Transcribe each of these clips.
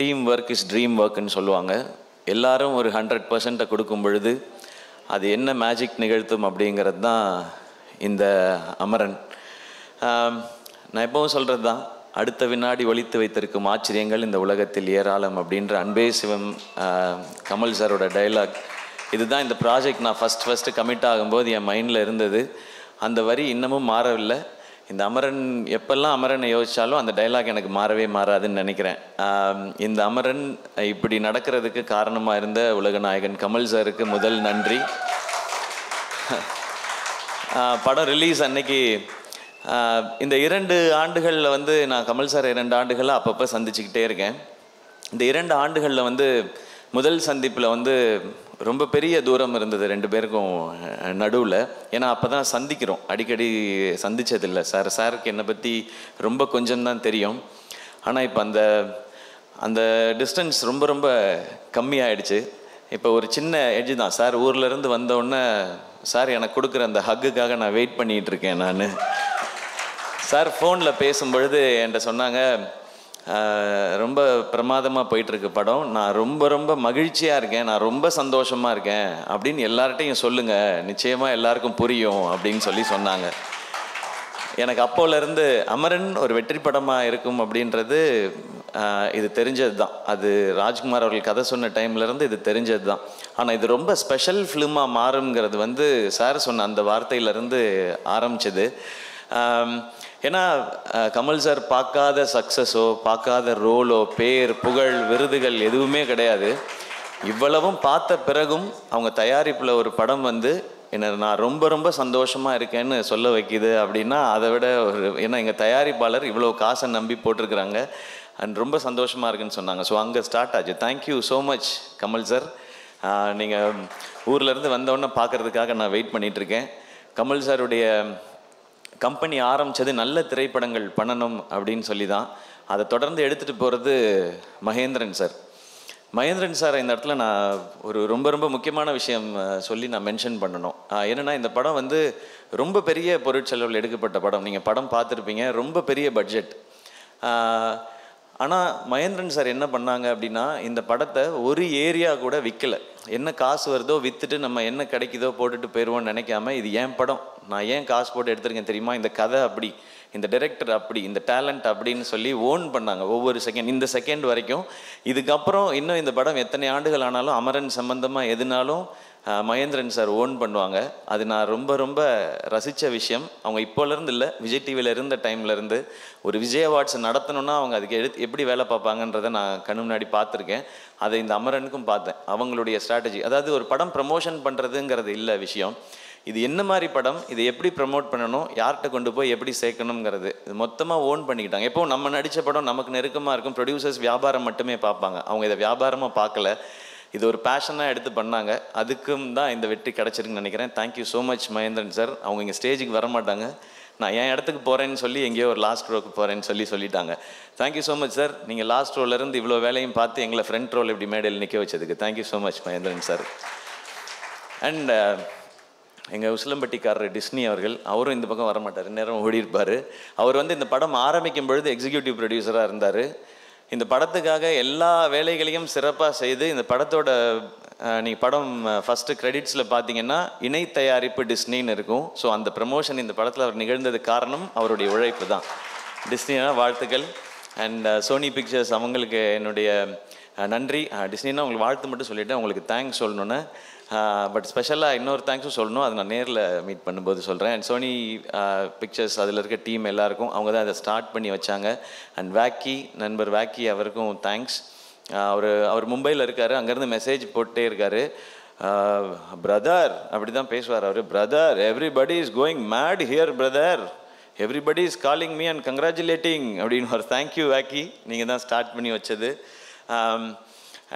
Team work is dream ஒர்க்குன்னு சொல்லுவாங்க. எல்லாரும் ஒரு ஹண்ட்ரட் பர்சண்ட்டை கொடுக்கும் பொழுது அது என்ன மேஜிக் நிகழ்த்தும் அப்படிங்கிறது தான் இந்த அமரன். நான் எப்பவும் சொல்கிறது தான் அடுத்த வினாடி ஒழித்து வைத்திருக்கும் ஆச்சரியங்கள் இந்த உலகத்தில் ஏராளம் அப்படின்ற அன்பே சிவம் கமல் சாரோட டைலாக் இதுதான் இந்த ப்ராஜெக்ட் நான் ஃபஸ்ட் ஃபஸ்ட்டு கமிட் ஆகும்போது என் மைண்டில் இருந்தது. அந்த வரி இன்னமும் மாறவில்லை. இந்த அமரன் எப்பெல்லாம் அமரனை யோசித்தாலும் அந்த டைலாக் எனக்கு மாறவே மாறாதுன்னு நினைக்கிறேன். இந்த அமரன் இப்படி நடக்கிறதுக்கு காரணமாக இருந்த உலகநாயகன் கமல் சாருக்கு முதல் நன்றி. படம் ரிலீஸ் அன்னைக்கு இந்த இரண்டு ஆண்டுகளில் வந்து நான் கமல் சார் இரண்டு ஆண்டுகளாக அப்பப்போ சந்திச்சுக்கிட்டே இருக்கேன். இந்த இரண்டு ஆண்டுகளில் வந்து முதல் சந்திப்பில் வந்து ரொம்ப பெரிய தூரம் இருந்தது ரெண்டு பேருக்கும் நடுவில். ஏன்னா அப்போ தான் சந்திக்கிறோம். அடிக்கடி சந்தித்ததில்லை சார் சாருக்கு என்னை பற்றி ரொம்ப கொஞ்சம்தான் தெரியும். ஆனால் இப்போ அந்த அந்த டிஸ்டன்ஸ் ரொம்ப ரொம்ப கம்மியாயிடுச்சு. இப்போ ஒரு சின்ன எட்ஜ் தான். சார் ஊர்லேருந்து இருந்து சார் எனக்கு கொடுக்குற அந்த ஹக்குக்காக நான் வெயிட் பண்ணிகிட்ருக்கேன் நான். சார் ஃபோனில் பேசும்பொழுது என்கிட்ட சொன்னாங்க ரொம்ப பிரமாதமாக போயிட்டுருக்கு படம். நான் ரொம்ப ரொம்ப மகிழ்ச்சியாக இருக்கேன். நான் ரொம்ப சந்தோஷமாக இருக்கேன். அப்படின்னு எல்லார்ட்டையும் சொல்லுங்கள் நிச்சயமாக எல்லாருக்கும் புரியும் அப்படின்னு சொல்லி சொன்னாங்க. எனக்கு அப்போலேருந்து அமரன் ஒரு வெற்றி படமாக இருக்கும் அப்படின்றது இது தெரிஞ்சது தான் அது ராஜ்குமார் அவர்கள் கதை சொன்ன டைம்லேருந்து இது தெரிஞ்சது தான் ஆனால் இது ரொம்ப ஸ்பெஷல் ஃபிலிமாக மாறுங்கிறது வந்து சார் சொன்ன அந்த வார்த்தையிலேருந்து ஆரம்பிச்சது. ஏன்னா கமல் சார் பார்க்காத சக்ஸஸோ பார்க்காத ரோலோ பேர் புகழ் விருதுகள் எதுவுமே கிடையாது. இவ்வளவும் பார்த்த பிறகும் அவங்க தயாரிப்பில் ஒரு படம் வந்து என்னை நான் ரொம்ப ரொம்ப சந்தோஷமாக இருக்கேன்னு சொல்ல வைக்கிது அப்படின்னா அதை விட ஒரு ஏன்னா எங்கள் தயாரிப்பாளர் இவ்வளோ காசை நம்பி போட்டிருக்கிறாங்க. அண்ட் ரொம்ப சந்தோஷமாக இருக்குன்னு சொன்னாங்க. ஸோ அங்கே ஸ்டார்ட் ஆச்சு. Thank you so much Kamal sir நீங்கள் ஊர்லேருந்து வந்தோடனே பார்க்கறதுக்காக நான் வெயிட் பண்ணிகிட்ருக்கேன் கமல் சாருடைய கம்பெனி ஆரம்பிச்சது நல்ல திரைப்படங்கள் பண்ணணும் அப்படின்னு சொல்லி தான் அதை தொடர்ந்து எடுத்துகிட்டு போகிறது மகேந்திரன் சார். மகேந்திரன் சார் இந்த இடத்துல நான் ஒரு ரொம்ப ரொம்ப முக்கியமான விஷயம் சொல்லி நான் மென்ஷன் பண்ணணும். என்னென்னா இந்த படம் வந்து ரொம்ப பெரிய பொருட்செலவில் எடுக்கப்பட்ட படம். நீங்கள் படம் பார்த்துருப்பீங்க. ரொம்ப பெரிய பட்ஜெட் ஆனால் மகேந்திரன் சார் என்ன பண்ணாங்க அப்படின்னா இந்த படத்தை ஒரு ஏரியா கூட விற்கலை என்ன காசு வருதோ விற்றுட்டு நம்ம என்ன கிடைக்குதோ போட்டுட்டு போயிடுவோம்னு நினைக்காம இது ஏன் படம்? நான் ஏன் காசு போட்டு எடுத்திருக்கேன் தெரியுமா? இந்த கதை அப்படி இந்த டைரக்டர் அப்படி இந்த டேலண்ட் அப்படின்னு சொல்லி ஓன் பண்ணாங்க. ஒவ்வொரு செகண்ட் இந்த செகண்ட் வரைக்கும். இதுக்கப்புறம் இன்னும் இந்த படம் எத்தனை ஆண்டுகள் ஆனாலும் அமரன் சம்பந்தமாக எதுனாலும் மகேந்திரன் சார் ஓன் பண்ணுவாங்க. அது நான் ரொம்ப ரொம்ப ரசித்த விஷயம். அவங்க இப்போலேருந்து இல்லை. விஜய் டிவியில் இருந்த டைம்லேருந்து ஒரு விஜய் அவார்ட்ஸ் நடத்தணும்னா அவங்க அதுக்கு எடுத்து எப்படி வேலை பார்ப்பாங்கன்றதை நான் கண்ணு முன்னாடி பார்த்துருக்கேன். அதை இந்த அமரனுக்கும் பார்த்தேன். அவங்களுடைய ஸ்ட்ராட்டஜி அதாவது ஒரு படம் ப்ரமோஷன் பண்ணுறதுங்கிறது இல்லை விஷயம். இது என்ன மாதிரி படம்? இதை எப்படி ப்ரமோட் பண்ணணும்? யார்கிட்ட கொண்டு போய் எப்படி சேர்க்கணுங்கிறது இது மொத்தமாக ஓன் பண்ணிக்கிட்டாங்க. எப்போ நம்ம நடித்த படம் நமக்கு நெருக்கமாக இருக்கும். ப்ரொடியூசர்ஸ் வியாபாரம் மட்டுமே பார்ப்பாங்க. அவங்க இதை வியாபாரமாக பார்க்கல. இது ஒரு பேஷனாக எடுத்து பண்ணாங்க. அதுக்கும் தான் இந்த வெற்றி கிடச்சிருக்குன்னு நினைக்கிறேன். Thank you so much Mahendran sir அவங்க இங்கே ஸ்டேஜுக்கு வர மாட்டாங்க. நான் என் இடத்துக்கு போகிறேன்னு சொல்லி எங்கேயோ ஒரு லாஸ்ட் ரோக்கு போகிறேன்னு சொல்லி சொல்லிட்டாங்க. Thank you so much sir நீங்கள் லாஸ்ட் ரோலேருந்து இவ்வளோ வேலையும் பார்த்து எங்களை ஃப்ரண்ட் ரோல் இப்படி மேடையில் நிற்க வச்சதுக்கு thank you so much Mahendran sir and எங்கள் உசிலம்பட்டிக்காரர் டிஸ்னி அவர்கள் அவரும் இந்த பக்கம் வர மாட்டார் நேரம் ஓடி இருப்பார். அவர் வந்து இந்த படம் ஆரம்பிக்கும் பொழுது எக்ஸிக்யூட்டிவ் ப்ரொடியூசராக இருந்தார். இந்த படத்துக்காக எல்லா வேலைகளையும் சிறப்பாக செய்து இந்த படத்தோட நீங்கள் படம் ஃபஸ்ட்டு கிரெடிட்ஸில் பார்த்தீங்கன்னா இணை தயாரிப்பு டிஸ்னின்னு இருக்கும். ஸோ அந்த ப்ரமோஷன் இந்த படத்தில் அவர் நிகழ்ந்தது காரணம் அவருடைய உழைப்பு தான். டிஸ்னினா வாழ்த்துக்கள். அண்ட் சோனி பிக்சர்ஸ் அவங்களுக்கு என்னுடைய நன்றி. டிஸ்னினா உங்களுக்கு வாழ்த்து மட்டும் சொல்லிவிட்டு உங்களுக்கு தேங்க்ஸ் சொல்லணுன்னு பட் ஸ்பெஷலாக இன்னொரு தேங்க்ஸும் சொல்லணும். அதை நான் நேரில் மீட் பண்ணும்போது சொல்கிறேன் அண்ட் சோனி பிக்சர்ஸ் அதில் இருக்க டீம் எல்லாருக்கும் அவங்க தான் அதை ஸ்டார்ட் பண்ணி வச்சாங்க. அண்ட் வேக்கி நண்பர் வேக்கி அவருக்கும் தேங்க்ஸ் அவர் அவர் மும்பையில் இருக்கார். அங்கேருந்து மெசேஜ் போட்டே இருக்கார். பிரதர் அப்படி தான் பேசுவார் அவர். Brother everybody is going mad here brother everybody is calling me and congratulating அப்படின்னு ஒரு தேங்க்யூ வேக்கி நீங்கள் தான் ஸ்டார்ட் பண்ணி வச்சது.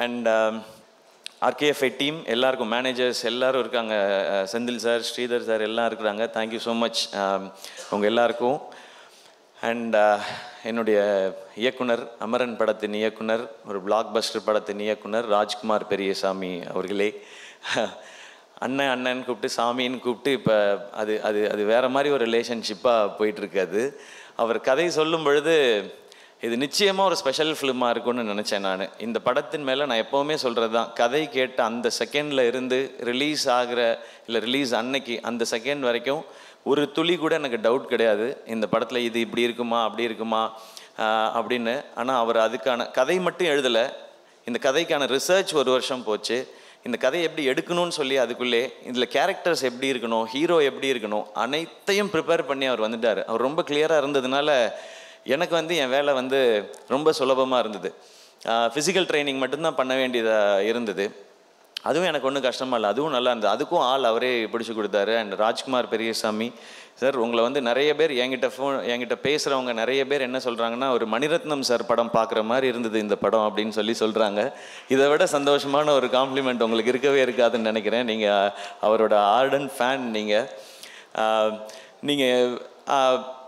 அண்ட் ஆர்கேஎஃப்ஐ டீம் எல்லாருக்கும் மேனேஜர்ஸ் எல்லாரும் இருக்காங்க. செந்தில் சார் ஸ்ரீதர் சார் எல்லாம் இருக்கிறாங்க. தேங்க்யூ ஸோ மச் உங்கள் எல்லாருக்கும். அண்ட் என்னுடைய இயக்குனர் அமரன் படத்தின் இயக்குனர் ஒரு பிளாக் பஸ்டர் படத்தின் இயக்குனர் ராஜ்குமார் பெரியசாமி அவர்களே. அண்ணன் அண்ணன் கூப்பிட்டு சாமின்னு கூப்பிட்டு இப்போ அது அது அது வேற மாதிரி ஒரு ரிலேஷன்ஷிப்பாக போயிட்டுருக்கு அது. அவர் கதை சொல்லும் பொழுது இது நிச்சயமாக ஒரு ஸ்பெஷல் ஃபிலிமாக இருக்கும்னு நினச்சேன் நான். இந்த படத்தின் மேலே நான் எப்போவுமே சொல்கிறது தான் கதை கேட்ட அந்த செகண்டில் இருந்து ரிலீஸ் ஆகிற இல்லை ரிலீஸ் அன்னைக்கு அந்த செகண்ட் வரைக்கும் ஒரு துளி கூட எனக்கு டவுட் கிடையாது. இந்த படத்தில் இது இப்படி இருக்குமா அப்படி இருக்குமா அப்படின்னு. ஆனால் அவர் அதுக்கான கதை மட்டும் எழுதலை. இந்த கதைக்கான ரிசர்ச் ஒரு வருஷம் போச்சு. இந்த கதையை எப்படி எடுக்கணும்னு சொல்லி அதுக்குள்ளே இதில் கேரக்டர்ஸ் எப்படி இருக்கணும் ஹீரோ எப்படி இருக்கணும் அனைத்தையும் ப்ரிப்பேர் பண்ணி அவர் வந்துட்டார். அவர் ரொம்ப கிளியராக இருந்ததுனால எனக்கு வந்து என் வேலை வந்து ரொம்ப சுலபமாக இருந்தது. ஃபிசிக்கல் ட்ரைனிங் மட்டும்தான் பண்ண வேண்டியதாக இருந்தது. அதுவும் எனக்கு ஒன்றும் கஷ்டமாக இல்லை. அதுவும் நல்லா இருந்தது. அதுக்கும் ஆள் அவரே பிடிச்சி கொடுத்தாரு. அண்ட் ராஜ்குமார் பெரியசாமி. சார் உங்களை வந்து நிறைய பேர் என்கிட்ட ஃபோன் என்கிட்ட பேசுகிறவங்க நிறைய பேர் என்ன சொல்கிறாங்கன்னா ஒரு மணிரத்னம் சார் படம் பார்க்குற மாதிரி இருந்தது இந்த படம் அப்படின்னு சொல்லி சொல்கிறாங்க இதை விட சந்தோஷமான ஒரு காம்ப்ளிமெண்ட் உங்களுக்கு இருக்கவே இருக்காதுன்னு நினைக்கிறேன். நீங்கள் அவரோட ஆர்டன் ஃபேன் நீங்கள் நீங்கள்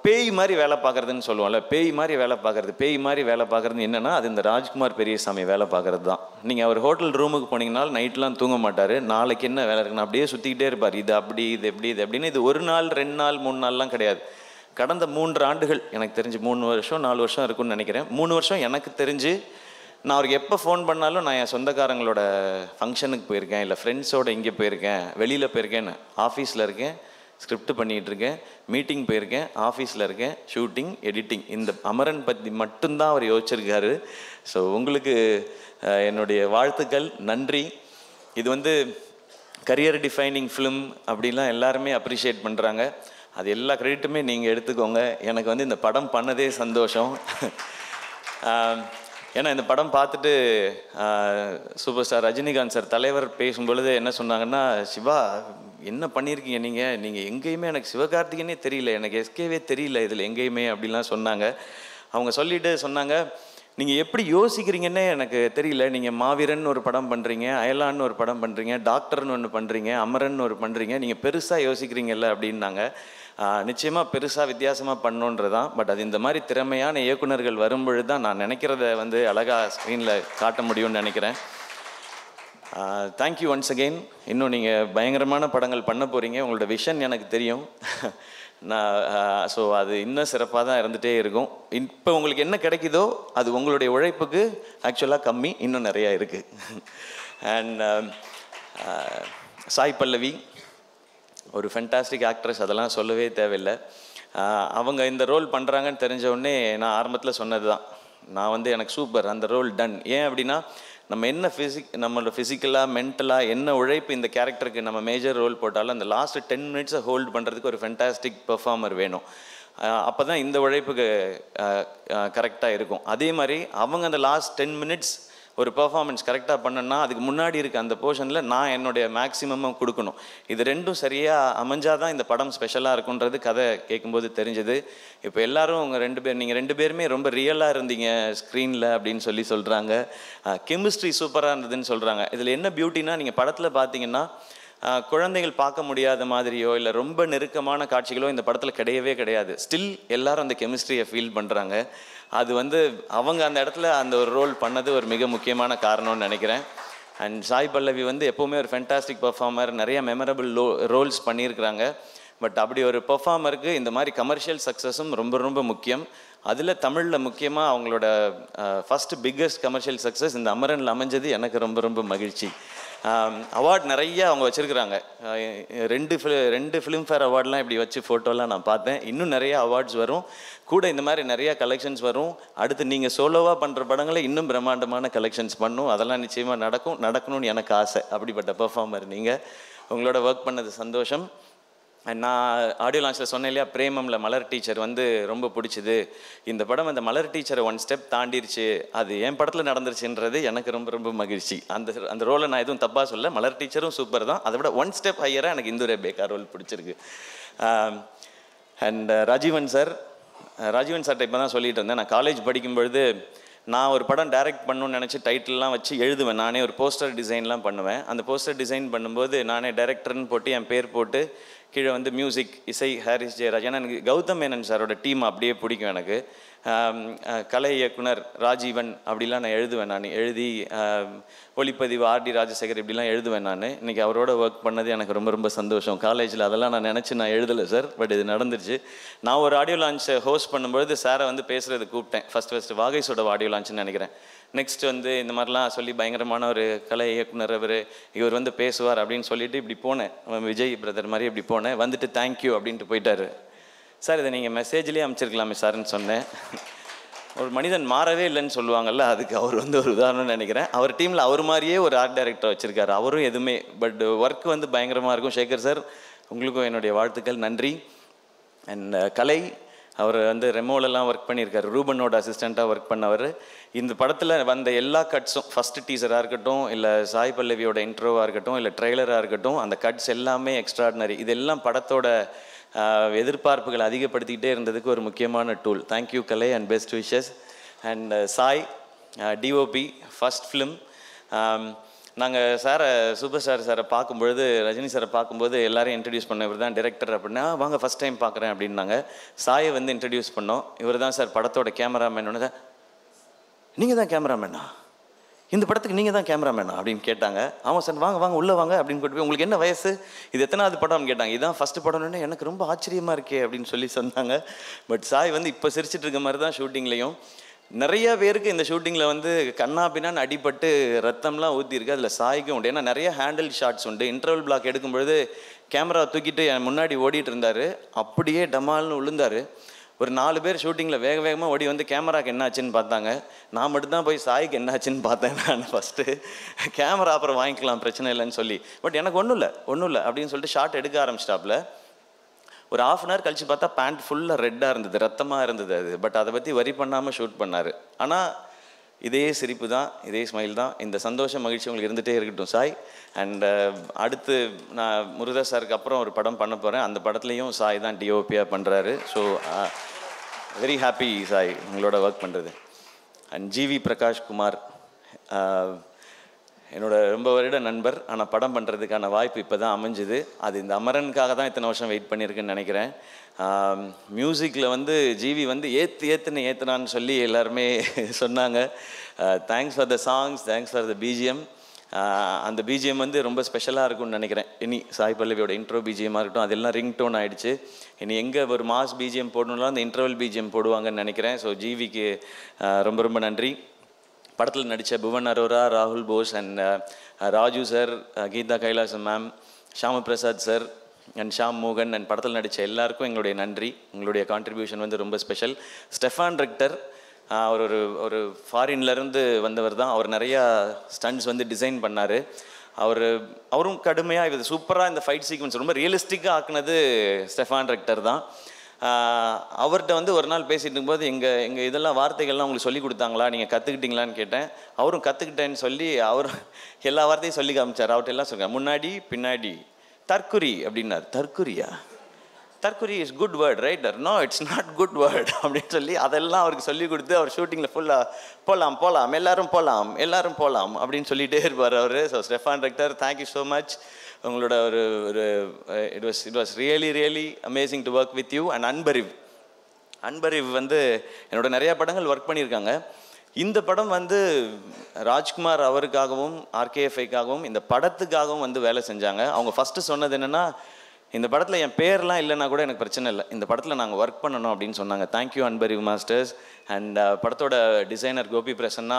பேய் மாதிரி வேலை பார்க்குறதுன்னு சொல்லுவோம்ல பேய் மாதிரி வேலை பார்க்குறது பேய் மாதிரி வேலை பார்க்குறது என்னென்னா அது இந்த ராஜ்குமார் பெரியசாமி வேலை பார்க்குறது தான். நீங்கள் அவர் ஹோட்டல் ரூமுக்கு போனீங்கன்னா நைட்லாம் தூங்க மாட்டார். நாளைக்கு என்ன வேலை இருக்குன்னு அப்படியே சுற்றிக்கிட்டே இருப்பார். இது அப்படி இது எப்படி இது அப்படின்னு இது ஒரு நாள் ரெண்டு நாள் மூணு நாள்லாம் கிடையாது. கடந்த மூன்று ஆண்டுகள் எனக்கு தெரிஞ்சு மூணு வருஷம் நாலு வருஷம் இருக்கும்னு நினைக்கிறேன். மூணு வருஷம் எனக்கு தெரிஞ்சு நான் அவருக்கு எப்போ ஃபோன் பண்ணாலும் நான் என் சொந்தக்காரங்களோட ஃபங்க்ஷனுக்கு போயிருக்கேன் இல்லை ஃப்ரெண்ட்ஸோட இங்கே போயிருக்கேன் வெளியில் போயிருக்கேன் ஆஃபீஸில் இருக்கேன். ஸ்கிரிப்ட் பண்ணிகிட்ருக்கேன் மீட்டிங் போயிருக்கேன் ஆஃபீஸில் இருக்கேன் ஷூட்டிங் எடிட்டிங் இந்த அமரன் பற்றி மட்டும்தான் அவர் யோசிச்சிருக்காரு. ஸோ உங்களுக்கு என்னுடைய வாழ்த்துக்கள் நன்றி. இது வந்து கரியர் டிஃபைனிங் ஃபிலிம் அப்படிலாம் எல்லாருமே அப்ரிஷியேட் பண்ணுறாங்க அது எல்லா கிரெடிட்டுமே நீங்கள் எடுத்துக்கோங்க. எனக்கு வந்து இந்த படம் பண்ணதே சந்தோஷம். ஏன்னா இந்த படம் பார்த்துட்டு சூப்பர் ஸ்டார் ரஜினிகாந்த் சார் தலைவர் பேசும் பொழுது என்ன சொன்னாங்கன்னா சிவா என்ன பண்ணியிருக்கீங்க நீங்கள் நீங்கள் எங்கேயுமே எனக்கு சிவகார்த்திகனே தெரியல எனக்கு எஸ்கேவே தெரியல இதில் எங்கேயுமே அப்படிலாம் சொன்னாங்க. அவங்க சொல்லிட்டு சொன்னாங்க நீங்கள் எப்படி யோசிக்கிறீங்கன்னே எனக்கு தெரியல. நீங்கள் மாவீரன் ஒரு படம் பண்ணுறீங்க அயலான்னு ஒரு படம் பண்ணுறீங்க டாக்டர்னு ஒன்று பண்ணுறீங்க அமரன் ஒரு பண்ணுறீங்க நீங்கள் பெருசாக யோசிக்கிறீங்கல்ல அப்படின்னாங்க. நிச்சயமாக பெருசாக வித்தியாசமாக பண்ணோன்றதான் பட் அது இந்த மாதிரி திறமையான இயக்குனர்கள் வரும்பொழுது தான் நான் நினைக்கிறத வந்து அழகாக ஸ்க்ரீனில் காட்ட முடியும்னு நினைக்கிறேன். தேங்க்யூ ஒன்ஸ் அகெயின் இன்னும் நீங்கள் பயங்கரமான படங்கள் பண்ண போகிறீங்க உங்களோட விஷன் எனக்கு தெரியும். நான் ஸோ அது இன்னும் சிறப்பாக தான் இருந்துகிட்டே இருக்கும். இப்போ உங்களுக்கு என்ன கிடைக்குதோ அது உங்களுடைய உழைப்புக்கு ஆக்சுவலாக கம்மி. இன்னும் நிறையா இருக்குது அண்ட் சாய் பல்லவி. ஒரு ஃபென்டாஸ்டிக் ஆக்ட்ரஸ் அதெல்லாம் சொல்லவே தேவையில்லை. அவங்க இந்த ரோல் பண்ணுறாங்கன்னு தெரிஞ்ச உடனே நான் ஆரம்பத்தில் சொன்னது தான் நான் வந்து எனக்கு சூப்பர் அந்த ரோல் டன் ஏன் அப்படின்னா நம்ம என்ன ஃபிசிக் நம்மளோட ஃபிசிக்கலாக மென்டலாக என்ன உழைப்பு இந்த கேரக்டருக்கு நம்ம மேஜர் ரோல் போட்டாலும் அந்த லாஸ்ட் டென் மினிட்ஸை ஹோல்டு பண்ணுறதுக்கு ஒரு ஃபென்டாஸ்டிக் பெர்ஃபார்மர் வேணும். அப்போ தான் இந்த உழைப்புக்கு கரெக்டாக இருக்கும். அதே மாதிரி அவங்க அந்த லாஸ்ட் டென் மினிட்ஸ் ஒரு பர்ஃபார்மன்ஸ் கரெக்டாக பண்ணேன்னா அதுக்கு முன்னாடி இருக்க அந்த போர்ஷனில் நான் என்னுடைய மேக்ஸிமம் கொடுக்கணும். இது ரெண்டும் சரியாக அமைஞ்சால் தான் இந்த படம் ஸ்பெஷலாக இருக்குன்றது கதை கேட்கும்போது தெரிஞ்சது. இப்போ எல்லாரும் உங்கள் ரெண்டு பேர் நீங்கள் ரெண்டு பேருமே ரொம்ப ரியலாக இருந்தீங்க ஸ்க்ரீனில் அப்படின்னு சொல்லி சொல்கிறாங்க கெமிஸ்ட்ரி சூப்பராக இருந்ததுன்னு சொல்கிறாங்க இதில் என்ன பியூட்டினா நீங்கள் படத்தில் பார்த்தீங்கன்னா குழந்தைகள் பார்க்க முடியாத மாதிரியோ இல்லை ரொம்ப நெருக்கமான காட்சிகளோ இந்த படத்தில் கிடையவே கிடையாது. ஸ்டில் எல்லாரும் அந்த கெமிஸ்ட்ரியை ஃபீல் பண்ணுறாங்க அது வந்து அவங்க அந்த இடத்துல அந்த ஒரு ரோல் பண்ணது ஒரு மிக முக்கியமான காரணம்னு நினைக்கிறேன். அண்ட் சாய் பல்லவி வந்து எப்போவுமே ஒரு ஃபென்டாஸ்டிக் பர்ஃபார்மர் நிறைய மெமரபிள் லோ ரோல்ஸ் பண்ணியிருக்கிறாங்க. பட் அப்படி ஒரு பெர்ஃபார்மருக்கு இந்த மாதிரி கமர்ஷியல் சக்ஸஸும் ரொம்ப ரொம்ப முக்கியம். அதில் தமிழில் முக்கியமாக அவங்களோட ஃபஸ்ட்டு பிக்கஸ்ட் கமர்ஷியல் சக்ஸஸ் இந்த அமரனில் அமைஞ்சது எனக்கு ரொம்ப ரொம்ப மகிழ்ச்சி. அவார்ட் நிறைய அவங்க வச்சுருக்குறாங்க. ரெண்டு ஃபிலி ரெண்டு ஃபிலிம்ஃபேர் அவார்ட்லாம் இப்படி வச்சு ஃபோட்டோலாம் நான் பார்த்தேன். இன்னும் நிறைய அவார்ட்ஸ் வரும். கூட இந்த மாதிரி நிறைய கலெக்ஷன்ஸ் வரும். அடுத்து நீங்கள் சோலோவாக பண்ணுற படங்களை இன்னும் பிரம்மாண்டமான கலெக்ஷன்ஸ் பண்ணும். அதெல்லாம் நிச்சயமாக நடக்கும். நடக்கணும்னு எனக்கு ஆசை. அப்படிப்பட்ட பெர்ஃபார்மர் நீங்கள் உங்களோட ஒர்க் பண்ணது சந்தோஷம். நான் ஆடியோ லான்ச்சில் சொன்னேன் இல்லையா பிரேமமில் மலர் டீச்சர் வந்து ரொம்ப பிடிச்சிது. இந்த படம் அந்த மலர் டீச்சரை ஒன் ஸ்டெப் தாண்டிருச்சு. அது என் படத்தில் நடந்துருச்சுன்றது எனக்கு ரொம்ப ரொம்ப மகிழ்ச்சி. அந்த அந்த ரோலை நான் எதுவும் தப்பாக சொல்ல மலர் டீச்சரும் சூப்பர் தான். அதை விட ஒன் ஸ்டெப் ஹையராக எனக்கு இந்துரே பேக்கா ரோல் பிடிச்சிருக்கு. And uh, Rajeevan sir uh, Rajeevan சார்ட்ட இப்போ தான் சொல்லிட்டு இருந்தேன். நான் காலேஜ் படிக்கும் பொழுது நான் ஒரு படம் டைரக்ட் பண்ணணும்னு நினச்சி டைட்டில்லாம் வச்சு எழுதுவேன். நானே ஒரு போஸ்டர் டிசைன்லாம் பண்ணுவேன். அந்த போஸ்டர் டிசைன் பண்ணும்போது நானே டைரக்டர்னு போட்டு என் பேர் போட்டு கீழே வந்து மியூசிக் இசை ஹாரிஸ் ஜெயராஜ். ஏன்னா எனக்கு கௌதம் மேனன் சாரோட டீம் அப்படியே பிடிக்கும் எனக்கு. கலை இயக்குனர் ராஜீவன் அப்படிலாம் நான் எழுதுவேன் நான். எழுதி ஒளிப்பதிவு ஆர்டி ராஜசேகர் இப்படிலாம் எழுதுவேன் நான். இன்னைக்கு அவரோட ஒர்க் பண்ணது எனக்கு ரொம்ப ரொம்ப சந்தோஷம். காலேஜில் அதெல்லாம் நான் நினச்சி நான் எழுதலை சார் பட் இது நடந்துருச்சு. நான் ஒரு ஆடியோ லான்ச்சை ஹோஸ்ட் பண்ணும்பொழுது சாரை வந்து பேசுகிறது கூப்பிட்டேன். ஃபஸ்ட் ஃபஸ்ட்டு வாகைஸோட ஆடியோ லான்ச்னு நினைக்கிறேன். நெக்ஸ்ட் வந்து இந்த மாதிரிலாம் சொல்லி பயங்கரமான ஒரு கலை இயக்குனர் அவர் இவர் வந்து பேசுவார் அப்படின்னு சொல்லிட்டு இப்படி போனேன். விஜய் பிரதர் மாதிரி இப்படி போனேன். வந்துட்டு தேங்க்யூ அப்படின்ட்டு போயிட்டாரு. சார் இதை நீங்கள் மெசேஜ்லேயே அமைச்சிருக்கலாமே சார்னு சொன்னேன். ஒரு மனிதன் மாறவே இல்லைன்னு சொல்லுவாங்கல்ல அதுக்கு அவர் வந்து ஒரு உதாரணம்னு நினைக்கிறேன். அவர் டீமில் அவர் மாதிரியே ஒரு ஆர்ட் டைரக்டர் வச்சுருக்காரு. அவரும் எதுவுமே பட் ஒர்க் வந்து பயங்கரமாக இருக்கும். சேகர் சார் உங்களுக்கும் என்னுடைய வாழ்த்துக்கள். நன்றி. அண்ட் கலை அவர் வந்து ரெமோலெல்லாம் ஒர்க் பண்ணியிருக்காரு. ரூபனோட அசிஸ்டண்ட்டாக ஒர்க் பண்ணவர். இந்த படத்தில் வந்த எல்லா கட்ஸும் ஃபஸ்ட்டு டீசராக இருக்கட்டும் இல்லை சாய் பல்லவியோட இன்ட்ரோவாக இருக்கட்டும் இல்லை ட்ரெய்லராக இருக்கட்டும் அந்த கட்ஸ் எல்லாமே எக்ஸ்ட்ராடினரி இதெல்லாம் படத்தோட ஆஹ், எதிர்பார்ப்புகளை அதிகப்படுத்திக்கிட்டே இருந்ததுக்கு ஒரு முக்கியமான tool thank you Kalai and best wishes and Sai DOP first film நாங்கள் சாரை சூப்பர் ஸ்டார் சாரை பார்க்கும்பொழுது ரஜினி சாரை பார்க்கும்போது எல்லாரையும் இன்ட்ரடியூஸ் பண்ண இவர் தான் டேரக்டர் அப்படின்னா வாங்க ஃபஸ்ட் டைம் பார்க்குறேன் அப்படின்னாங்க. சாயை வந்து இன்ட்ரடியூஸ் பண்ணோம். இவர் தான் சார் படத்தோட கேமராமேன் ஒன்று நீங்கள் தான் கேமராமேனா இந்த படத்துக்கு நீங்கள் தான் கேமராமேனா அப்படின்னு கேட்டாங்க. ஆமாம் சார் வாங்க வாங்க உள்ளே வாங்க அப்படின்னு கூட்டு போய் உங்களுக்கு என்ன வயசு? இது எத்தனாவது படம்னு கேட்டாங்க. இதான் ஃபஸ்ட்டு படம்னு எனக்கு ரொம்ப ஆச்சரியமாக இருக்கே அப்படின்னு சொல்லி சொன்னாங்க. பட் சாய் வந்து இப்போ சிரிச்சிட்டு இருக்க மாதிரி தான் ஷூட்டிங்லேயும் நிறைய பேருக்கு இந்த ஷூட்டிங்கில் வந்து கண்ணா பின்னான்னு அடிபட்டு ரத்தம்லாம் ஊற்றிருக்கு அதில் சாய்க்கும் உண்டு. ஏன்னா நிறைய ஹேண்டில் ஷாட்ஸ் உண்டு. இன்டர்வல் பிளாக் எடுக்கும்பொழுது கேமரா தூக்கிட்டு என் முன்னாடி ஓடிட்டு இருந்தார். அப்படியே டமால்னு விழுந்தார் ஒரு நாலு பேர் ஷூட்டிங்கில் வேக வேகமாக ஓடி வந்து கேமராக்கு என்னாச்சுன்னு பார்த்தாங்க. நான் மட்டும்தான் போய் சாய்க்கு என்னாச்சுன்னு பார்த்தேன் நான் ஃபஸ்ட்டு கேமரா அப்புறம் வாங்கிக்கலாம் பிரச்சனை இல்லைன்னு சொல்லி. பட் எனக்கு ஒன்றும் இல்லை ஒன்றும் இல்லை அப்படின்னு சொல்லிட்டு ஷாட் எடுக்க ஆரம்பிச்சிட்டாப்புல. ஒரு ஆஃப் அன் ஹவர் கழிச்சு பார்த்தா பேண்ட் ஃபுல்லாக ரெட்டாக இருந்தது ரத்தமாக இருந்தது அது. பட் அதை பற்றி வரி பண்ணாமல் ஷூட் பண்ணார். ஆனால் இதே சிரிப்பு தான் இதே ஸ்மைல் தான். இந்த சந்தோஷம் மகிழ்ச்சி உங்களுக்கு இருந்துகிட்டே இருக்கட்டும் சாய். அண்ட் uh, அடுத்து நான் முருதா சாருக்கு அப்புறம் ஒரு படம் பண்ண போகிறேன் அந்த படத்துலையும் சாய் தான் டிஓபியாக பண்ணுறாரு ஸோ வெரி ஹாப்பி சாய் உங்களோட ஒர்க் பண்ணுறது அண்ட் ஜிவி பிரகாஷ் குமார் என்னோட ரொம்ப வருட நண்பர். ஆனால் படம் பண்ணுறதுக்கான வாய்ப்பு இப்போ தான் அமைஞ்சுது. அது இந்த அமரனுக்காக தான் இத்தனை வருஷம் வெயிட் பண்ணியிருக்குன்னு நினைக்கிறேன். மியூசிக்கில் வந்து ஜிவி வந்து ஏற்று ஏற்றுன்னு ஏற்றுனான்னு சொல்லி எல்லாருமே சொன்னாங்க. Thanks for the songs thanks for the BGM அந்த பிஜிஎம் வந்து ரொம்ப ஸ்பெஷலாக இருக்கும்னு நினைக்கிறேன். இனி சாய் பல்லவியோட இன்ட்ரோ பிஜிஎம்மாக இருக்கட்டும் அதெல்லாம் ரிங் டோன் ஆகிடுச்சு இனி எங்கே ஒரு மாஸ் பிஜிஎம் போடணும்னா அந்த இன்டர்வல் பிஜிஎம் போடுவாங்கன்னு நினைக்கிறேன். ஸோ ஜிவிக்கு ரொம்ப ரொம்ப நன்றி. படத்தில் நடித்த புவன் அரோரா ராகுல் Bose and uh, Raju sir uh, Geetha Kailasam ma'am Shama Prasad sir and Sham மோகன் அண்ட் படத்தில் நடித்த எல்லாருக்கும் எங்களுடைய நன்றி. உங்களுடைய கான்ட்ரிபியூஷன் வந்து ரொம்ப ஸ்பெஷல் ஸ்டெஃபான் ரெக்டர் uh, அவர் ஒரு ஒரு ஃபாரின்லேருந்து வந்தவர் தான். அவர் நிறையா ஸ்டண்ட்ஸ் வந்து டிசைன் பண்ணார். அவர் அவரும் கடுமையாக இது சூப்பராக இந்த ஃபைட் சீக்வன்ஸ் ரொம்ப ரியலிஸ்டிக்காக ஆக்குனது ஸ்டெஃபான் ரெக்டர் தான். அவர்கிட்ட வந்து ஒரு நாள் பேசிட்டு இருக்கும்போது எங்கள் எங்கள் இதெல்லாம் வார்த்தைகள்லாம் உங்களுக்கு சொல்லி கொடுத்தாங்களா? நீங்கள் கற்றுக்கிட்டீங்களான்னு கேட்டேன். அவரும் கற்றுக்கிட்டேன்னு சொல்லி அவர் எல்லா வார்த்தையும் சொல்லி காமிச்சார். அவர்கிட்ட எல்லாம் சொல்லுங்கள் முன்னாடி பின்னாடி தற்குறி அப்படின்னார். தற்குறியா? தற்குறி is good word writer no it's not good word அப்படின்னு சொல்லி அதெல்லாம் அவருக்கு சொல்லி கொடுத்து அவர் ஷூட்டிங்கில் ஃபுல்லாக போகலாம் போகலாம் எல்லாரும் போகலாம் எல்லாரும் போகலாம் அப்படின்னு சொல்லிகிட்டே இருப்பார் அவர். So Stefan Richter thank you so much உங்களோட ஒரு ஒரு it was it was really really amazing to work with you and Anbariv Anbariv வந்து என்னோட நிறையா படங்கள் ஒர்க் பண்ணியிருக்காங்க. இந்த படம் வந்து ராஜ்குமார் அவருக்காகவும் ஆர்கேஎஃப்ஐக்காகவும் இந்த படத்துக்காகவும் வந்து வேலை செஞ்சாங்க. அவங்க ஃபஸ்ட்டு சொன்னது என்னென்னா இந்த படத்தில் என் பேர்லாம் இல்லைன்னா கூட எனக்கு பிரச்சனை இல்லை. இந்த படத்தில் நாங்கள் ஒர்க் பண்ணணும் அப்படின்னு சொன்னாங்க. Thank you Anbariv masters and படத்தோட டிசைனர் கோபி பிரசன்னா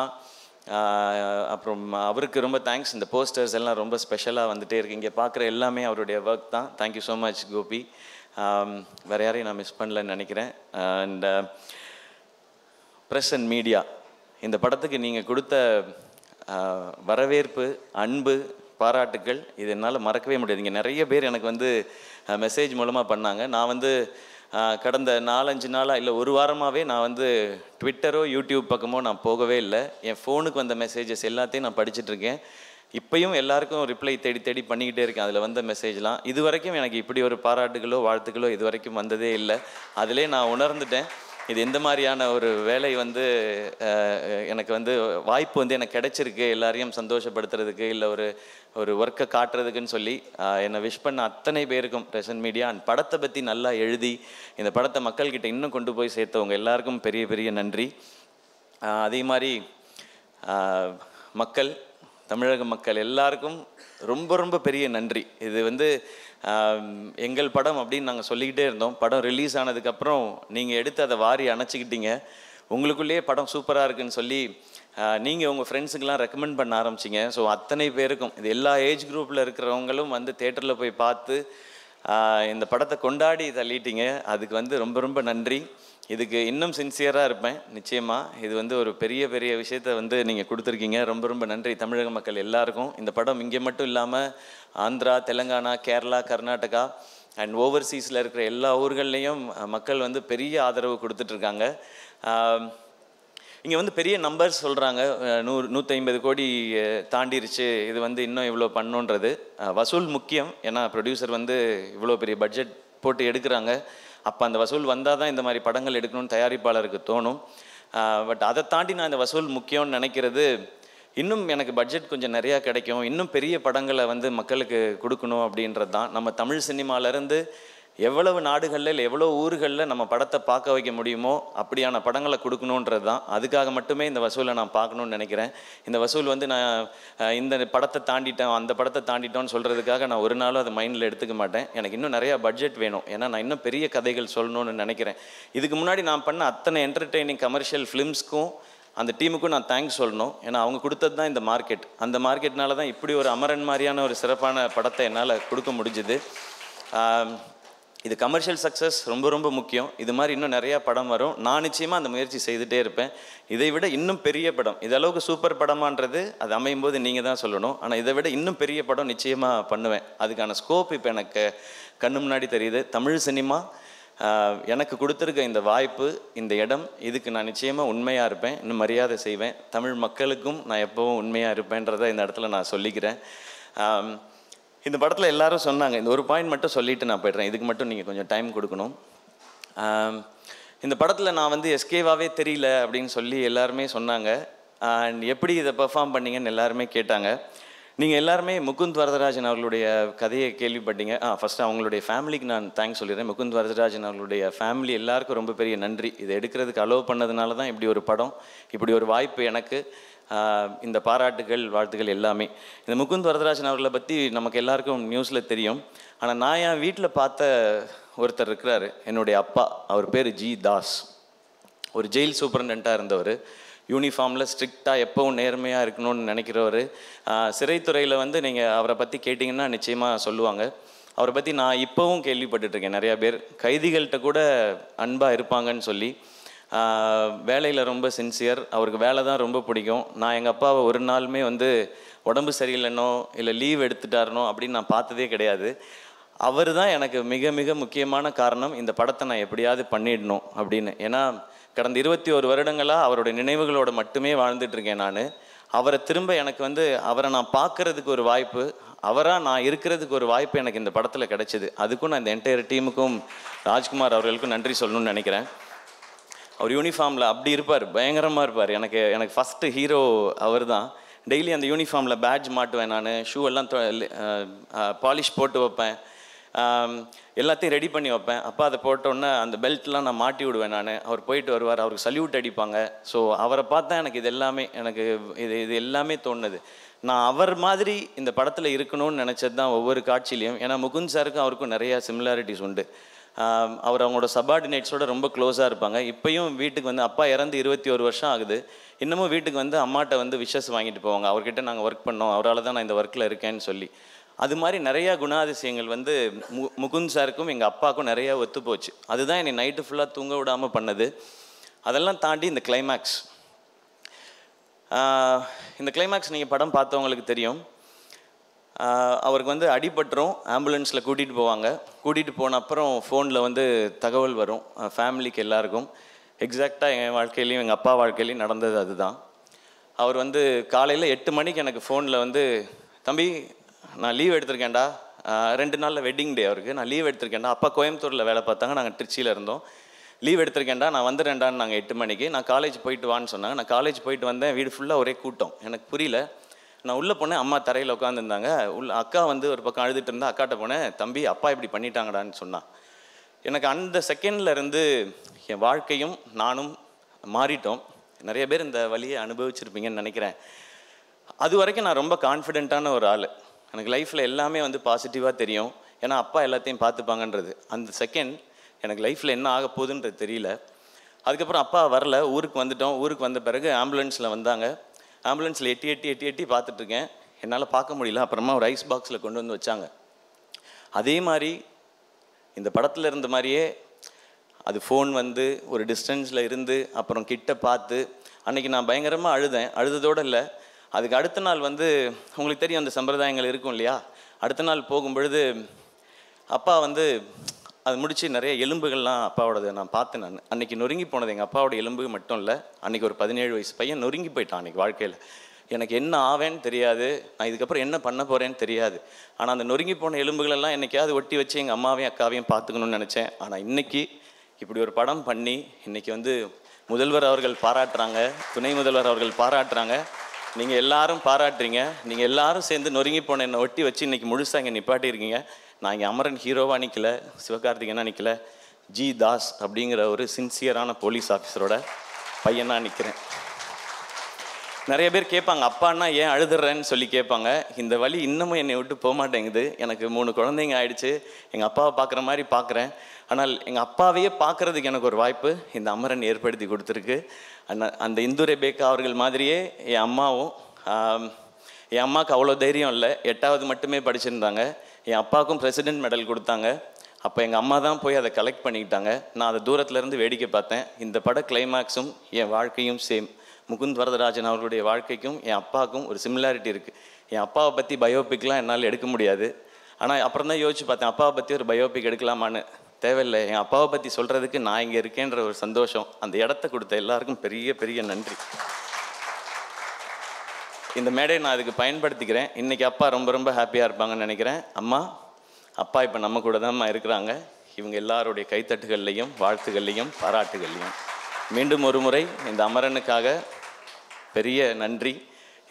அப்புறம் அவருக்கு ரொம்ப தேங்க்ஸ் இந்த போஸ்டர்ஸ் எல்லாம் ரொம்ப ஸ்பெஷலாக வந்துட்டே இருக்கு. இங்கே பார்க்குற எல்லாமே அவருடைய ஒர்க் தான். Thank you so much Gopi. வேறு யாரையும் நான் மிஸ் பண்ணலன்னு நினைக்கிறேன். அண்ட் ப்ரெஸ் அண்ட் மீடியா இந்த படத்துக்கு நீங்கள் கொடுத்த வரவேற்பு அன்பு பாராட்டுக்கள் இது என்னால் மறக்கவே முடியாது. இங்கே நிறைய பேர் எனக்கு வந்து மெசேஜ் மூலமாக பண்ணாங்க. நான் வந்து கடந்த நாலஞ்சு நாளாக இல்லை ஒரு வாரமாகவே நான் வந்து ட்விட்டரோ யூடியூப் பக்கமோ நான் போகவே இல்லை. என் ஃபோனுக்கு வந்த மெசேஜஸ் எல்லாத்தையும் நான் படிச்சுட்ருக்கேன் இப்பையும் எல்லாருக்கும் ரிப்ளை தேடி தேடி பண்ணிக்கிட்டே இருக்கேன். அதில் வந்த மெசேஜ்லாம் இது வரைக்கும் எனக்கு இப்படி ஒரு பாராட்டுகளோ வாழ்த்துக்களோ இது வரைக்கும் வந்ததே இல்லை. அதிலே நான் உணர்ந்துட்டேன். இது எந்த மாதிரியான ஒரு வேலை வந்து எனக்கு வந்து வாய்ப்பு வந்து எனக்கு கிடைச்சிருக்கு எல்லாரையும் சந்தோஷப்படுத்துறதுக்கு இல்லை ஒரு ஒரு ஒர்க்கை காட்டுறதுக்குன்னு சொல்லி என்னை விஷ் பண்ண அத்தனை பேருக்கும் ரெசன் மீடியா அண்ட் படத்தை பற்றி நல்லா எழுதி இந்த படத்தை மக்கள்கிட்ட இன்னும் கொண்டு போய் சேர்த்தவங்க எல்லாருக்கும் பெரிய பெரிய நன்றி. அதே மாதிரி மக்கள் தமிழக மக்கள் எல்லாருக்கும் ரொம்ப ரொம்ப பெரிய நன்றி. இது வந்து எங்கள் படம் அப்படின்னு நாங்கள் சொல்லிக்கிட்டே இருந்தோம். படம் ரிலீஸ் ஆனதுக்கப்புறம் நீங்கள் எடுத்து அதை வாரி அணைச்சிக்கிட்டீங்க. உங்களுக்குள்ளேயே படம் சூப்பராக இருக்குன்னு சொல்லி நீங்கள் உங்கள் ஃப்ரெண்ட்ஸுக்கெல்லாம் ரெக்கமெண்ட் பண்ண ஆரம்பிச்சிங்க. ஸோ அத்தனை பேருக்கும் இது எல்லா ஏஜ் குரூப்பில் இருக்கிறவங்களும் வந்து தேட்டரில் போய் பார்த்து இந்த படத்தை கொண்டாடி தள்ளிட்டீங்க. அதுக்கு வந்து ரொம்ப ரொம்ப நன்றி. இதுக்கு இன்னும் சின்சியராக இருப்பேன் நிச்சயமாக இது வந்து ஒரு பெரிய பெரிய விஷயத்த வந்து நீங்கள் கொடுத்துருக்கீங்க. ரொம்ப ரொம்ப நன்றி தமிழக மக்கள் எல்லாருக்கும். இந்த படம் இங்கே மட்டும் இல்லாமல் ஆந்திரா தெலங்கானா கேரளா கர்நாடகா அண்ட் ஓவர்சீஸில் இருக்கிற எல்லா ஊர்கள்லேயும் மக்கள் வந்து பெரிய ஆதரவு கொடுத்துட்ருக்காங்க. இங்கே வந்து பெரிய நம்பர்ஸ் சொல்கிறாங்க நூறு நூற்றி ஐம்பது கோடி தாண்டிருச்சு. இது வந்து இன்னும் இவ்வளோ பண்ணுன்றது. வசூல் முக்கியம். ஏன்னா ப்ரொடியூசர் வந்து இவ்வளோ பெரிய பட்ஜெட் போட்டு எடுக்கிறாங்க. அப்போ அந்த வசூல் வந்தால் தான் இந்த மாதிரி படங்கள் எடுக்கணும்னு தயாரிப்பாளருக்கு தோணும். பட் அதை தாண்டி நான் இந்த வசூல் முக்கியம்னு நினைக்கிறது இன்னும் எனக்கு பட்ஜெட் கொஞ்சம் நிறையா கிடைக்கும். இன்னும் பெரிய படங்களை வந்து மக்களுக்கு கொடுக்கணும் அப்படின்றது தான் நம்ம தமிழ் சினிமாலேருந்து எவ்வளவு நாடுகளில் எவ்வளோ ஊர்களில் நம்ம படத்தை பார்க்க வைக்க முடியுமோ அப்படியான படங்களை கொடுக்கணுன்றது தான். அதுக்காக மட்டுமே இந்த வசூலை நான் பார்க்கணுன்னு நினைக்கிறேன். இந்த வசூல் வந்து நான் இந்த படத்தை தாண்டிட்டேன் அந்த படத்தை தாண்டிட்டோன்னு சொல்கிறதுக்காக நான் ஒரு நாளும் அதை மைண்டில் எடுத்துக்க மாட்டேன். எனக்கு இன்னும் நிறையா பட்ஜெட் வேணும். ஏன்னா நான் இன்னும் பெரிய கதைகள் சொல்லணும்னு நினைக்கிறேன். இதுக்கு முன்னாடி நான் பண்ண அத்தனை என்டர்டெய்னிங் கமர்ஷியல் ஃபிலிம்ஸ்க்கும் அந்த டீமுக்கும் நான் தேங்க்ஸ் சொல்லணும். ஏன்னா அவங்க கொடுத்தது தான் இந்த மார்க்கெட் அந்த மார்க்கெட்னால தான் இப்படி ஒரு அமரன் மாதிரியான ஒரு சிறப்பான படத்தை என்னால் கொடுக்க முடிஞ்சுது. இது கமர்ஷியல் சக்ஸஸ் ரொம்ப ரொம்ப முக்கியம். இது மாதிரி இன்னும் நிறையா படம் வரும். நான் நிச்சயமாக அந்த முயற்சி செய்துகிட்டே இருப்பேன். இதை விட இன்னும் பெரிய படம். இதளவுக்கு சூப்பர் படமான்றது அது அமையும் போது நீங்கள் தான் சொல்லணும். ஆனால் இதை விட இன்னும் பெரிய படம் நிச்சயமாக பண்ணுவேன். அதுக்கான ஸ்கோப் இப்போ எனக்கு கண்ணு முன்னாடி தெரியுது. தமிழ் சினிமா எனக்கு கொடுத்துருக்க இந்த வாய்ப்பு இந்த இடம் இதுக்கு நான் நிச்சயமாக உண்மையாக இருப்பேன். இன்னும் மரியாதை செய்வேன். தமிழ் மக்களுக்கும் நான் எப்போவும் உண்மையாக இருப்பேன்றதை இந்த இடத்துல நான் சொல்லிக்கிறேன். இந்த படத்தில் எல்லாரும் சொன்னாங்க இந்த ஒரு பாயிண்ட் மட்டும் சொல்லிட்டு நான் போய்ட்றேன். இதுக்கு மட்டும் நீங்கள் கொஞ்சம் டைம் கொடுக்கணும். இந்த படத்தில் நான் வந்து எஸ்கேவாகவே தெரியல அப்படின்னு சொல்லி எல்லாருமே சொன்னாங்க. அண்ட் எப்படி இதை பெர்ஃபார்ம் பண்ணீங்கன்னு எல்லாருமே கேட்டாங்க. நீங்கள் எல்லாருமே முகுந்த் வரதராஜன் அவர்களுடைய கதையை கேள்விப்பட்டீங்க. ஆ ஃபஸ்ட்டு அவங்களுடைய ஃபேமிலிக்கு நான் தேங்க்ஸ் சொல்லிடுறேன். முகுந்த் வரதராஜன் அவர்களுடைய ஃபேமிலி எல்லாருக்கும் ரொம்ப பெரிய நன்றி. இதை எடுக்கிறதுக்கு அலோவ் பண்ணதுனால தான் இப்படி ஒரு படம் இப்படி ஒரு வாய்ப்பு எனக்கு. இந்த பாராட்டுகள் வாழ்த்துக்கள் எல்லாமே. இந்த முகுந்த் வரதராஜன் அவர்களை பற்றி நமக்கு எல்லாருக்கும் நியூஸில் தெரியும். ஆனால் நான் என் வீட்டில் பார்த்த ஒருத்தர் இருக்கிறார். என்னுடைய அப்பா. அவர் பேர் ஜி தாஸ். ஒரு ஜெயில் சூப்பரண்டாக இருந்தவர். யூனிஃபார்மில் ஸ்ட்ரிக்டாக எப்பவும் நேர்மையாக இருக்கணும்னு நினைக்கிறவர். சிறைத்துறையில் வந்து நீங்கள் அவரை பற்றி கேட்டிங்கன்னா நிச்சயமாக சொல்லுவாங்க. அவரை பற்றி நான் இப்போவும் கேள்விப்பட்டுட்ருக்கேன் நிறையா பேர் கைதிகள்கிட்ட கூட அன்பாக இருப்பாங்கன்னு சொல்லி. வேலையில் ரொம்ப சின்சியர் அவருக்கு வேலை தான் ரொம்ப பிடிக்கும். நான் எங்கள் அப்பாவை ஒரு நாளுமே வந்து உடம்பு சரியில்லைனோ இல்லை லீவ் எடுத்துட்டாருனோ அப்படின்னு நான் பார்த்ததே கிடையாது. அவர் தான் எனக்கு மிக மிக முக்கியமான காரணம். இந்த படத்தை நான் எப்படியாவது பண்ணிடணும் அப்படின்னு. ஏன்னா கடந்த இருபத்தி ஒரு வருடங்களாக அவருடைய நினைவுகளோடு மட்டுமே வாழ்ந்துட்டுருக்கேன் நான். அவரை திரும்ப எனக்கு வந்து அவரை நான் பார்க்கறதுக்கு ஒரு வாய்ப்பு அவராக நான் இருக்கிறதுக்கு ஒரு வாய்ப்பு எனக்கு இந்த படத்தில் கிடைச்சிது. அதுக்கும் நான் இந்த என்டையர் டீமுக்கும் ராஜ்குமார் அவர்களுக்கும் நன்றி சொல்லணும்னு நினைக்கிறேன். அவர் யூனிஃபார்மில் அப்படி இருப்பார் பயங்கரமாக இருப்பார். எனக்கு எனக்கு ஃபஸ்ட்டு ஹீரோ அவர் தான் டெய்லி அந்த யூனிஃபார்மில் பேட்ஜ் மாட்டுவேன் நான் ஷூ எல்லாம் பாலிஷ் போட்டு வைப்பேன். எல்லாத்தையும் ரெடி பண்ணி வைப்பேன். அப்போ அதை போட்டோன்னே அந்த பெல்ட்லாம் நான் மாட்டி விடுவேன் நான். அவர் போயிட்டு வருவார் அவருக்கு சல்யூட் அடிப்பாங்க. ஸோ அவரை பார்த்தா எனக்கு இது எல்லாமே எனக்கு இது இது எல்லாமே தோணுது. நான் அவர் மாதிரி இந்த படத்தில் இருக்கணும்னு நினச்சது தான் ஒவ்வொரு காட்சியிலையும். ஏன்னா முகுந்த் சாருக்கும் அவருக்கும் நிறையா சிமிலாரிட்டிஸ் உண்டு. அவர் அவங்களோட சபார்டினேட்ஸோட ரொம்ப க்ளோஸாக இருப்பாங்க. இப்பயும் வீட்டுக்கு வந்து அப்பா இறந்து இருபத்தி ஒரு வருஷம் ஆகுது. இன்னமும் வீட்டுக்கு வந்து அம்மாட்ட வந்து விஷஸ் வாங்கிட்டு போவாங்க. அவர்கிட்ட நாங்கள் ஒர்க் பண்ணோம். அவரால் தான் நான் இந்த ஒர்க்கில் இருக்கேன்னு சொல்லி. அது மாதிரி நிறையா குணாதிசயங்கள் வந்து மு முகுந்த் சாருக்கும் எங்கள் அப்பாவுக்கும் நிறையா ஒத்து போச்சு. அதுதான் என்னை நைட்டு ஃபுல்லாக தூங்க விடாமல் பண்ணது. அதெல்லாம் தாண்டி இந்த கிளைமேக்ஸ் இந்த கிளைமேக்ஸ் நீங்கள் படம் பார்த்தவங்களுக்கு தெரியும். அவருக்கு வந்து அடிபட்டுரும். ஆம்புலன்ஸில் கூட்டிகிட்டு போவாங்க. கூட்டிகிட்டு போன அப்புறம் ஃபோனில் வந்து தகவல் வரும். ஃபேமிலிக்கு எல்லாருக்கும். எக்ஸாக்டாக என் வாழ்க்கையிலையும் எங்கள் அப்பா வாழ்க்கையிலையும் நடந்தது அதுதான். அவர் வந்து காலையில் எட்டு மணிக்கு எனக்கு ஃபோனில் வந்து தம்பி நான் லீவ் எடுத்திருக்கேன்டா. ரெண்டு நாளில் வெட்டிங் டே அவருக்கு. நான் லீவ் எடுத்திருக்கேன்டா. அப்பா கோயம்புத்தூரில் வேலை பார்த்தாங்க. நாங்கள் திருச்சியில் இருந்தோம். லீவ் எடுத்திருக்கேன்டா. நான் வந்துடுறேன்டான்னு நாங்கள் எட்டு மணிக்கு. நான் காலேஜ் போயிட்டு வான்னு சொன்னாங்க. நான் காலேஜ் போயிட்டு வந்தேன். வீடு ஃபுல்லாக ஒரே கூட்டம். எனக்கு புரியல. நான் உள்ளே போனேன் அம்மா தரையில் உட்காந்துருந்தாங்க உள்ள அக்கா வந்து ஒரு பக்கம் அழுதுட்டு இருந்தா அக்காட்ட போனேன் தம்பி அப்பா இப்படி பண்ணிட்டாங்கடான்னு சொன்னான் எனக்கு அந்த செகண்ட்ல இருந்து என் வாழ்க்கையும் நானும் மாறிட்டோம். நிறைய பேர் இந்த வழியை அனுபவிச்சிருப்பீங்கன்னு நினைக்கிறேன். அது வரைக்கும் நான் ரொம்ப கான்ஃபிடென்ட்டான ஒரு ஆள். எனக்கு லைஃப்பில் எல்லாமே வந்து பாசிட்டிவாக தெரியும். ஏன்னா அப்பா எல்லாத்தையும் பார்த்துப்பாங்கன்றது. அந்த செகண்ட் எனக்கு லைஃப்பில் என்ன ஆக போகுதுன்றது தெரியல. அதுக்கப்புறம் அப்பா வரல. ஊருக்கு வந்துட்டோம். ஊருக்கு வந்த பிறகு ஆம்புலன்ஸில் வந்தாங்க. ஆம்புலன்ஸில் எட்டி எட்டி எட்டி எட்டி பார்த்துட்ருக்கேன். என்னால் பார்க்க முடியல. அப்புறமா ஒரு ஐஸ் பாக்ஸில் கொண்டு வந்து வச்சாங்க. அதே மாதிரி இந்த படத்தில் இருந்த மாதிரியே அது ஃபோன் வந்து ஒரு டிஸ்டன்ஸில் இருந்து அப்புறம் கிட்ட பார்த்து அன்றைக்கி நான் பயங்கரமாக அழுதேன். அழுததோடு இல்லை. அதுக்கு அடுத்த நாள் வந்து உங்களுக்கு தெரியும் அந்த சம்பிரதாயங்கள் இருக்கும் இல்லையா? அடுத்த நாள் போகும்பொழுது அப்பா வந்து அது முடிச்சு நிறைய எலும்புகள்லாம் அப்பாவோடது நான் பார்த்தேன் நான். அன்னைக்கு நொறுங்கி போனது எங்கள் அப்பாவோட எலும்பு மட்டும் இல்லை அன்னைக்கு ஒரு பதினேழு வயசு பையன் நொறுங்கி போயிட்டான் அன்னைக்கு வாழ்க்கையில். எனக்கு என்ன ஆவேன்னு தெரியாது நான் இதுக்கப்புறம் என்ன பண்ண போகிறேன்னு தெரியாது. ஆனால் அந்த நொறுங்கி போன எலும்புகளெல்லாம் என்னைக்காவது ஒட்டி வச்சு எங்கள் அம்மாவையும் அக்காவையும் பார்த்துக்கணும்னு நினச்சேன். ஆனால் இன்னைக்கு இப்படி ஒரு படம் பண்ணி இன்னைக்கு வந்து முதல்வர் அவர்கள் பாராட்டுறாங்க துணை முதல்வர் அவர்கள் பாராட்டுறாங்க. நீங்கள் எல்லாரும் பாராட்டுறீங்க. நீங்கள் எல்லாரும் சேர்ந்து நொறுங்கி போன என்னை ஒட்டி வச்சு இன்னைக்கு முழுசாக இங்கே நிப்பாட்டியிருக்கீங்க. நான் இங்கே அமரன் ஹீரோவாக நிற்கல சிவகார்த்திகனாக நிற்கல ஜி தாஸ் அப்படிங்கிற ஒரு சின்சியரான போலீஸ் ஆஃபீஸரோட பையனாக நிற்கிறேன் நிறைய பேர் கேட்பாங்க அப்பான்னா ஏன் அழுதுறேன்னு சொல்லி கேட்பாங்க. இந்த வழி இன்னமும் என்னை விட்டு போக மாட்டேங்குது எனக்கு மூணு குழந்தைங்க ஆயிடுச்சு. எங்கள் அப்பாவை பார்க்குற மாதிரி பார்க்குறேன். ஆனால் எங்கள் அப்பாவையே பார்க்குறதுக்கு எனக்கு ஒரு வாய்ப்பு இந்த அமரன் ஏற்படுத்தி கொடுத்துருக்கு. அந்த அந்த இந்து ரெபேக்கா அவர்கள் மாதிரியே என் அம்மாவும் என் அம்மாவுக்கு அவ்வளோ தைரியம் இல்லை. எட்டாவது மட்டுமே படிச்சிருந்தாங்க. என் அப்பாவுக்கும் பிரசிடென்ட் மெடல் கொடுத்தாங்க. அப்போ எங்கள் அம்மா தான் போய் அதை கலெக்ட் பண்ணிக்கிட்டாங்க. நான் அதை தூரத்துலேருந்து வேடிக்கை பார்த்தேன். இந்த பட கிளைமேக்ஸும் என் வாழ்க்கையும் சேம் முகுந்த் வரதராஜன் அவர்களுடைய வாழ்க்கைக்கும் என் அப்பாவுக்கும் ஒரு சிமிலாரிட்டி இருக்குது என் அப்பாவை பற்றி பயோபிக்லாம் என்னால் எடுக்க முடியாது. ஆனால் அப்புறம் தான் யோசிச்சு பார்த்தேன் அப்பாவை பற்றி ஒரு பயோபிக் எடுக்கலாமான்னு. தேவையில்லை. என் அப்பாவை பற்றி சொல்கிறதுக்கு நான் இங்கே இருக்கேன்ற ஒரு சந்தோஷம். அந்த இடத்த கொடுத்த எல்லாருக்கும் பெரிய பெரிய நன்றி. இந்த மேடையை நான் அதுக்கு பயன்படுத்திக்கிறேன். இன்றைக்கி அப்பா ரொம்ப ரொம்ப ஹாப்பியாக இருப்பாங்கன்னு நினைக்கிறேன். அம்மா அப்பா இப்போ நம்ம கூட தான் இருக்கிறாங்க. இவங்க எல்லாருடைய கைத்தட்டுகள்லையும் வாழ்த்துகள்லையும் பாராட்டுகள்லையும். மீண்டும் ஒரு முறை இந்த அமரனுக்காக பெரிய நன்றி.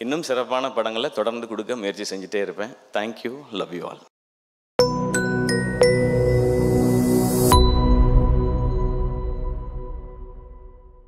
இன்னும் சிறப்பான படங்களை தொடர்ந்து கொடுக்க முயற்சி செஞ்சுட்டே இருப்பேன். Thank you love you all